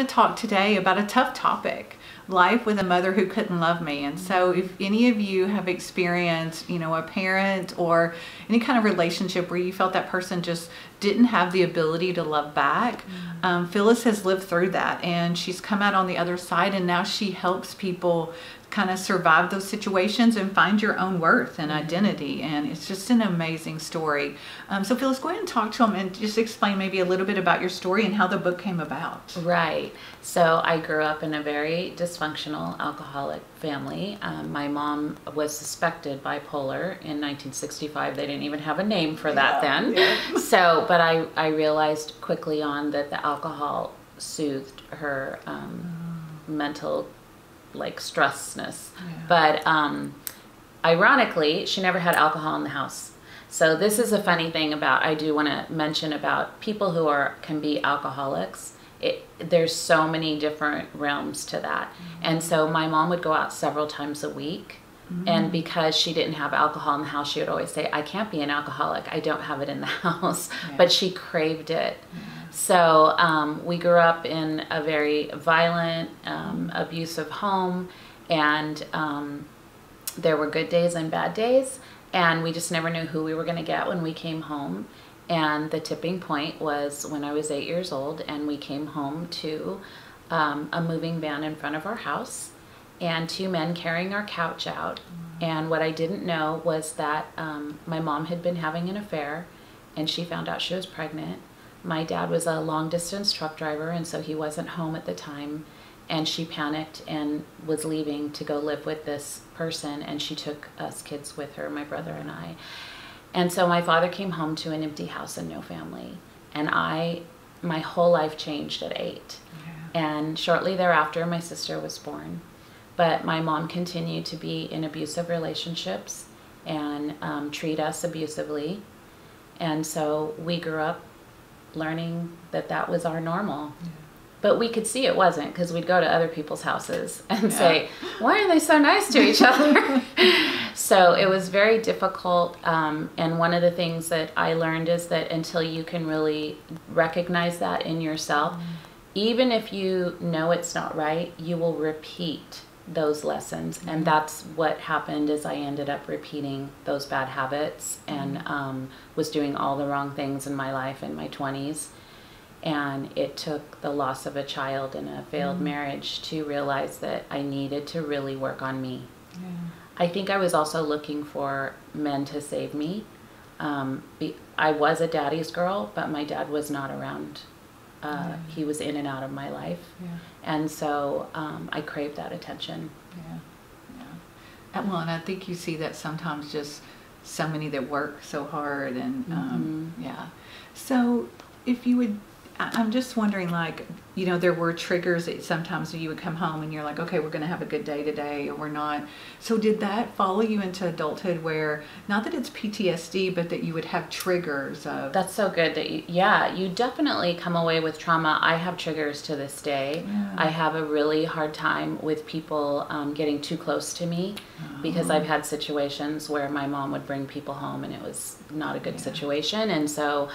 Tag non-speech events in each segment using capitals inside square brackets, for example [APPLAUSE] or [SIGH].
to talk today about a tough topic life with a mother who couldn't love me and so if any of you have experienced you know a parent or any kind of relationship where you felt that person just didn't have the ability to love back mm-hmm. um, Phylis has lived through that and she's come out on the other side and now she helps people kind of survive those situations and find your own worth and mm-hmm. identity. And it's just an amazing story. Um, so, Phylis, go ahead and talk to them and just explain maybe a little bit about your story and how the book came about. Right. So, I grew up in a very dysfunctional alcoholic family. Um, my mom was suspected bipolar in 1965. They didn't even have a name for that yeah, then. Yeah. [LAUGHS] so, but I, I realized quickly on that the alcohol soothed her um, mm. mental like stressness. Yeah. But um, ironically, she never had alcohol in the house. So this is a funny thing about I do want to mention about people who are can be alcoholics. It, there's so many different realms to that. Mm-hmm. And so my mom would go out several times a week. Mm-hmm. And because she didn't have alcohol in the house, she would always say, I can't be an alcoholic. I don't have it in the [LAUGHS] house. Yeah. But she craved it. Yeah. So um, we grew up in a very violent, um, abusive home, and um, there were good days and bad days, and we just never knew who we were going to get when we came home. And the tipping point was when I was eight years old, and we came home to um, a moving van in front of our house, and two men carrying our couch out. Mm-hmm. And what I didn't know was that um, my mom had been having an affair, and she found out she was pregnant my dad was a long distance truck driver, and so he wasn't home at the time. And she panicked and was leaving to go live with this person, and she took us kids with her, my brother and I. And so my father came home to an empty house and no family. And I, my whole life changed at eight. Yeah. And shortly thereafter, my sister was born. But my mom continued to be in abusive relationships and um, treat us abusively. And so we grew up learning that that was our normal. Yeah. But we could see it wasn't because we'd go to other people's houses [LAUGHS] and yeah. say, why are they so nice to each [LAUGHS] other? [LAUGHS] so it was very difficult. Um, and one of the things that I learned is that until you can really recognize that in yourself, mm-hmm. even if you know it's not right, you will repeat those lessons mm-hmm. and that's what happened is i ended up repeating those bad habits and mm-hmm. um, was doing all the wrong things in my life in my 20s and it took the loss of a child and a failed mm-hmm. marriage to realize that i needed to really work on me yeah. i think i was also looking for men to save me um, be, i was a daddy's girl but my dad was not around uh, yeah. he was in and out of my life yeah. and so um, i craved that attention yeah yeah well and i think you see that sometimes just so many that work so hard and um, mm-hmm. yeah so if you would I'm just wondering, like, you know, there were triggers that sometimes you would come home and you're like, okay, we're going to have a good day today, or we're not. So, did that follow you into adulthood where, not that it's PTSD, but that you would have triggers of. That's so good that you, yeah, you definitely come away with trauma. I have triggers to this day. Yeah. I have a really hard time with people um, getting too close to me oh. because I've had situations where my mom would bring people home and it was not a good yeah. situation. And so,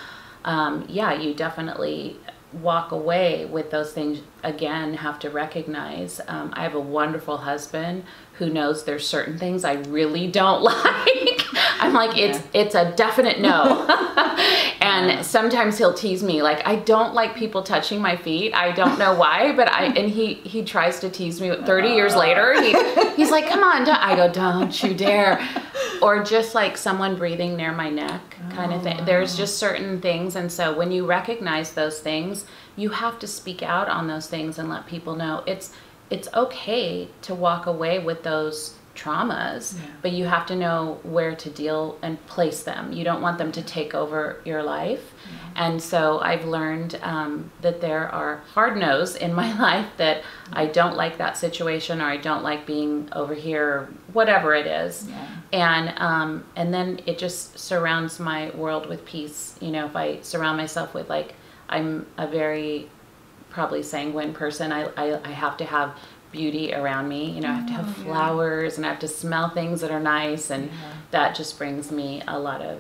um, yeah, you definitely walk away with those things again have to recognize. Um, i have a wonderful husband who knows there's certain things i really don't [LAUGHS] like. I'm like it's yeah. it's a definite no. [LAUGHS] [LAUGHS] And yeah. sometimes he'll tease me like i don't like people touching my feet. I don't know why but i and he he tries to tease me 30 years later. He, he's like come on i go don't you dare. Or just like someone breathing near my neck kind of thing. There's just certain things. And so when you recognize those things, you have to speak out on those things and let people know it's it's okay to walk away with those traumas, yeah. but you have to know where to deal and place them. You don't want them to take over your life. Yeah. And so I've learned um, that there are hard no's in my [LAUGHS] life that I don't like that situation or I don't like being over here or whatever it is. Yeah. And um, and then it just surrounds my world with peace. You know, if I surround myself with like I'm a very probably sanguine person. I, I, I have to have beauty around me. You know, I have to have oh, flowers yeah. and I have to smell things that are nice, and yeah. that just brings me a lot of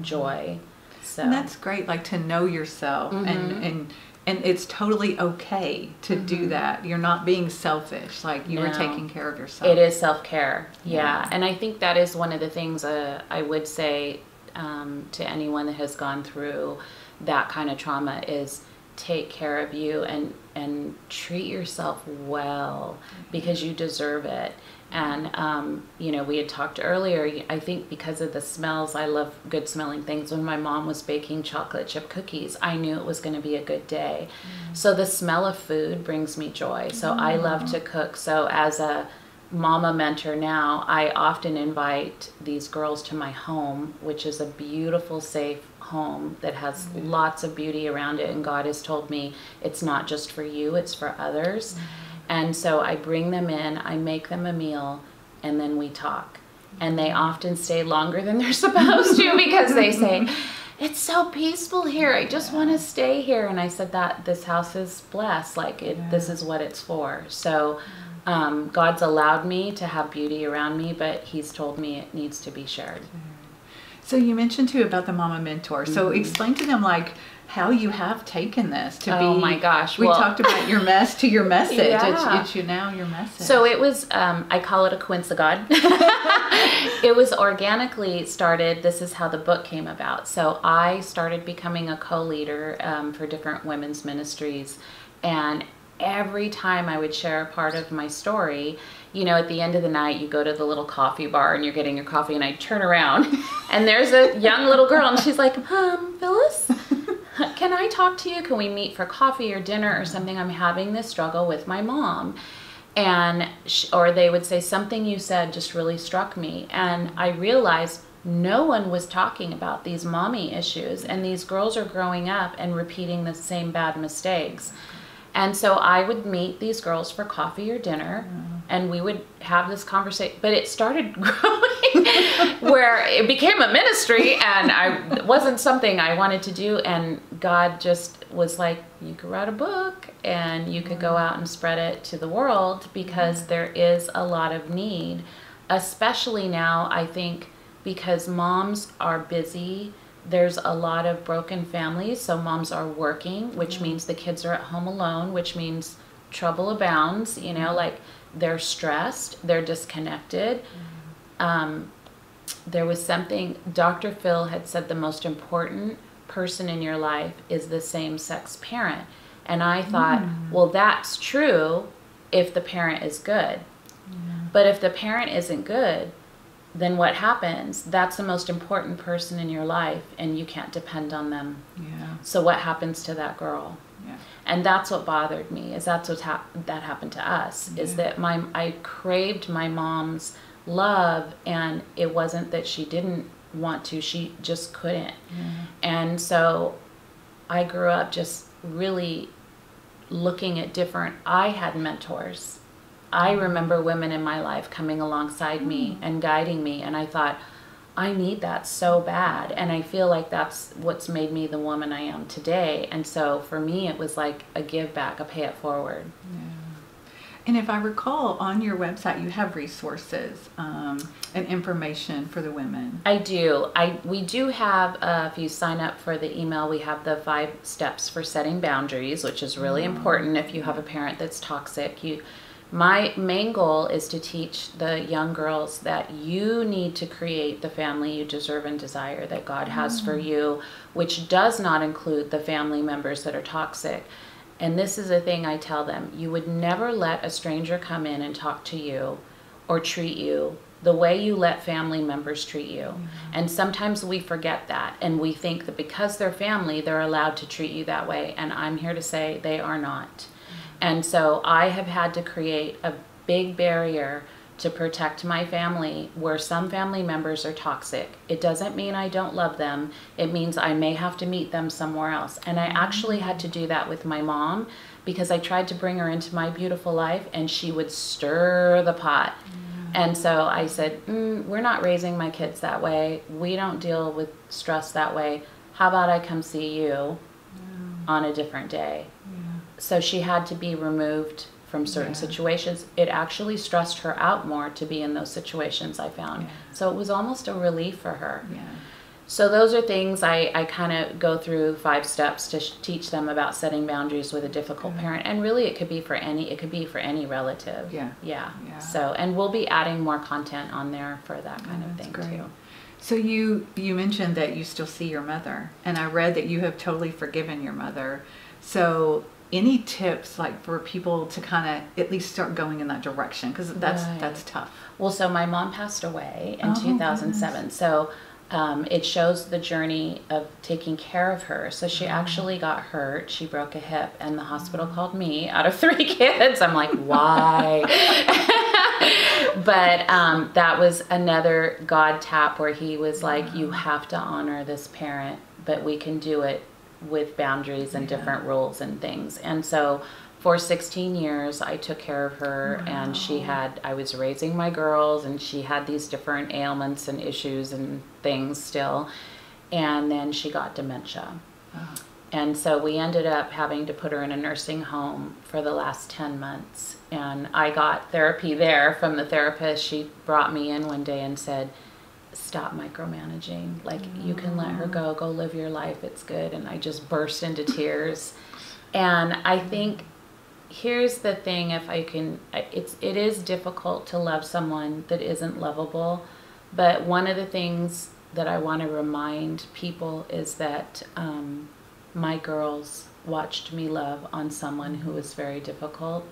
joy. So And that's great, like to know yourself Mhm. and and and it's totally okay to do that. You're not being selfish. Like you were Mm-hmm. Taking care of yourself. It is self care, yeah. Yeah. And I think that is one of the things uh, I would say um, to anyone that has gone through that kind of trauma is take care of you and and treat yourself well because you deserve it. And um, you know, we had talked earlier. I think because of the smells, I love good smelling things. When my mom was baking chocolate chip cookies, I knew it was going to be a good day. So the smell of food brings me joy. So I love to cook. So as a mama mentor now, I often invite these girls to my home, which is a beautiful, safe home that has mm-hmm. lots of beauty around it. And God has told me it's not just for you, it's for others. Mm-hmm. And so I bring them in, I make them a meal, and then we talk. And they mm-hmm. often stay longer than they're [LAUGHS] supposed to because they say, it's so peaceful here. I just want to stay here. And I said that this house is blessed. Like it, this is what it's for. So um, God's allowed me to have beauty around me, but He's told me it needs to be shared. So you mentioned too about the mama mentor. So explain to them like how you have taken this to Mm-hmm. Oh my gosh, We well- talked about your mess to your message. Yeah. It's, it's you now your message. So it was, um, I call it a coincidence. [LAUGHS] it was organically started. This is how the book came about. So I started becoming a co leader um, for different women's ministries. And every time I would share a part of my story, you know, at the end of the night, you go to the little coffee bar and you're getting your coffee, and I turn around [LAUGHS] and there's a young little girl, and she's like, um, Phylis? [LAUGHS] Can I talk to you? Can we meet for coffee or dinner or something? I'm having this struggle with my mom and sh- or they would say something you said just really struck me and i realized no one was talking about these mommy issues and these girls are growing up and repeating the same bad mistakes and so i would meet these girls for coffee or dinner and we would have this conversation but it started [LAUGHS] growing where it became a ministry and i it wasn't something i wanted to do and god just was like you could write a book and you could go out and spread it to the world because there is a lot of need. Especially now i think because moms are busy there's a lot of broken families so moms are working which mm-hmm. means the kids are at home alone which means trouble abounds you know mm-hmm. like they're stressed they're disconnected. Mm-hmm. Um, there was something dr phil had said the most important person in your life is the same sex parent. And i thought mm. well that's true if the parent is good. But if the parent isn't good then what happens that's the most important person in your life and you can't depend on them. Yeah, so what happens to that girl? Yeah. and that's what bothered me is that's what hap- that happened to us is that my i craved my mom's love and it wasn't that she didn't want to she just couldn't. And so i grew up just really looking at different i had mentors i remember women in my life coming alongside me and guiding me and i thought I need that so bad. And I feel like that's what's made me the woman I am today. And so for me, it was like a give back, a pay it forward. Yeah. And if I recall, on your website you have resources um, and information for the women. I do. I we do have. Uh, if you sign up for the email, we have the five steps for setting boundaries, which is really important. If you have a parent that's toxic, you. My main goal is to teach the young girls that you need to create the family you deserve and desire that God has for mm. you, which does not include the family members that are toxic. And this is a thing I tell them you would never let a stranger come in and talk to you or treat you the way you let family members treat you. Mm-hmm. And sometimes we forget that and we think that because they're family, they're allowed to treat you that way. And I'm here to say they are not. And so I have had to create a big barrier to protect my family where some family members are toxic. It doesn't mean I don't love them. It means I may have to meet them somewhere else. And I actually had to do that with my mom because I tried to bring her into my beautiful life and she would stir the pot. And so I said, mm, We're not raising my kids that way. We don't deal with stress that way. How about I come see you on a different day? So she had to be removed from certain Yeah. situations. It actually stressed her out more to be in those situations, I found. Yeah. So it was almost a relief for her. Yeah. So those are things I, I kind of go through five steps to sh- teach them about setting boundaries with a difficult Yeah. parent, and really it could be for any it could be for any relative. Yeah. yeah. Yeah. So and we'll be adding more content on there for that oh, kind Oh, of thing great. too. So you you mentioned that you still see your mother, and I read that you have totally forgiven your mother. So any tips like for people to kind of at least start going in that direction because that's Right. that's tough. Well, so my mom passed away in Oh, 2007. So um, it shows the journey of taking care of her. So she actually got hurt. She broke a hip, and the hospital called me out of [LAUGHS] three kids. I'm like, why? [LAUGHS] but um, that was another God tap where he was like, you have to honor this parent, but we can do it with boundaries and Yeah. different rules and things. And so for 16 years, I took care of her, and she had, I was raising my girls, and she had these different ailments and issues and things still. And then she got dementia. Oh, And so we ended up having to put her in a nursing home for the last 10 months. And I got therapy there from the therapist. She brought me in one day and said, Stop micromanaging. Like, you can let her go, go live your life. It's good. And I just burst into tears. And I think here's the thing if I can, it's, it is difficult to love someone that isn't lovable. But one of the things that I want to remind people is that um, my girls watched me love on someone who was very difficult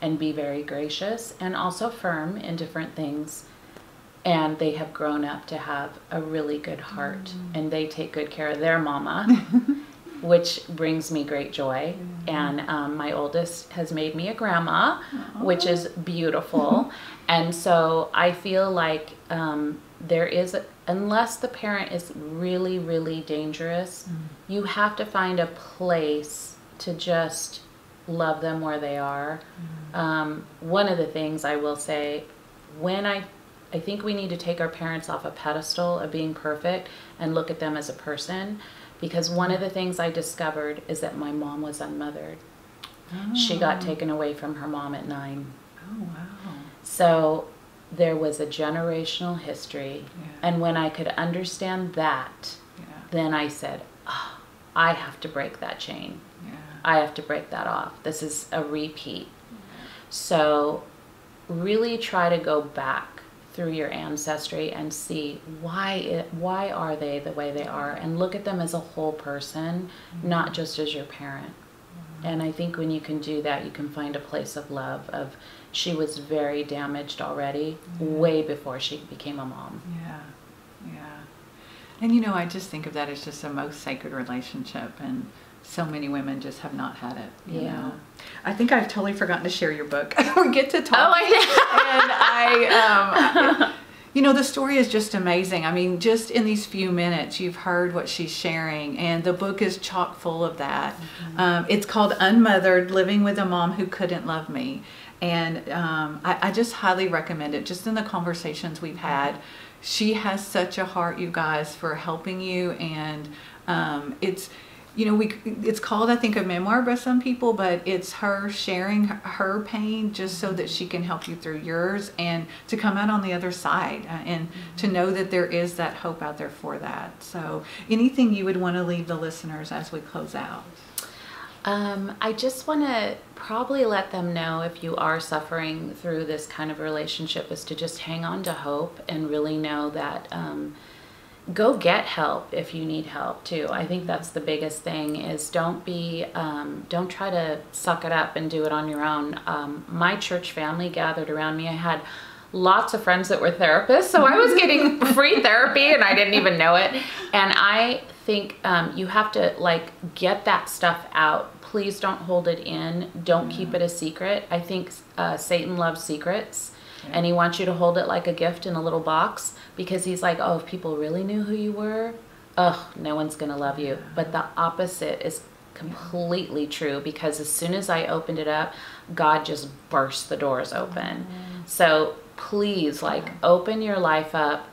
and be very gracious and also firm in different things. And they have grown up to have a really good heart and they take good care of their mama, [LAUGHS] which brings me great joy. And um, my oldest has made me a grandma, which is beautiful. [LAUGHS] and so I feel like um, there is, unless the parent is really, really dangerous, you have to find a place to just love them where they are. Um, one of the things I will say, when I, I think we need to take our parents off a pedestal of being perfect and look at them as a person, because one of the things I discovered is that my mom was unmothered. She got oh. taken away from her mom at nine. Oh wow. So there was a generational history. Yeah. And when I could understand that, Yeah. then I said, oh, I have to break that chain. Yeah. I have to break that off. This is a repeat. So really try to go back through your ancestry and see why it, why are they the way they are and look at them as a whole person, mm-hmm. not just as your parent. Mm-hmm. And I think when you can do that, you can find a place of love of she was very damaged already mm-hmm. way before she became a mom. Yeah, yeah. And you know, I just think of that as just the most sacred relationship, and so many women just have not had it. You Yeah. Know? I think I've totally forgotten to share your book. [LAUGHS] we get to talk. Oh, I and I, um, [LAUGHS] you know, the story is just amazing. I mean, just in these few minutes, you've heard what she's sharing, and the book is chock full of that. Um, it's called Unmothered Living with a Mom Who Couldn't Love Me. And um, I, I just highly recommend it, just in the conversations we've had. She has such a heart, you guys, for helping you, and um, it's you know, we it's called I think a memoir by some people, but it's her sharing her- pain just so that she can help you through yours and to come out on the other side uh, and to know that there is that hope out there for that. So, anything you would want to leave the listeners as we close out? Um, I just want to probably let them know if you are suffering through this kind of relationship is to just hang on to hope and really know that um, go get help if you need help too. I think that's the biggest thing is don't be um, don't try to suck it up and do it on your own. Um, my church family gathered around me. I had lots of friends that were therapists, so I was [LAUGHS] getting free therapy and I didn't even know it. And I think um, you have to like get that stuff out. Please don't hold it in. Don't keep it a secret. I think uh, Satan loves secrets. And he wants you to hold it like a gift in a little box because he's like, oh, if people really knew who you were, ugh, no one's going to love you. But the opposite is completely true because as soon as I opened it up, God just burst the doors open. Mm-hmm. So please, like, open your life up,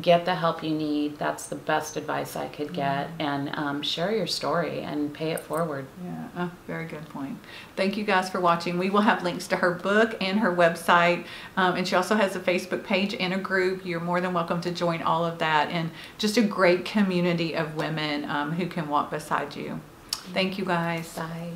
get the help you need. That's the best advice I could get. And um, share your story and pay it forward. Yeah, oh, very good point. Thank you guys for watching. We will have links to her book and her website. Um, and she also has a Facebook page and a group. You're more than welcome to join all of that. And just a great community of women um, who can walk beside you. Thank you guys. Bye.